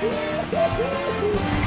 Woo-hoo-hoo!